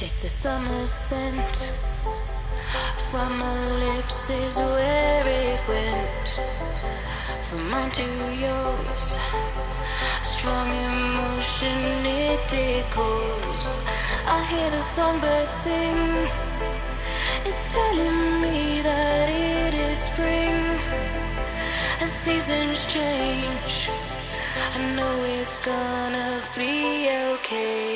Taste the summer scent from my lips is where it went. From mine to yours, strong emotion it echoes. I hear the songbird sing. It's telling me that it is spring. As seasons change, I know it's gonna be okay.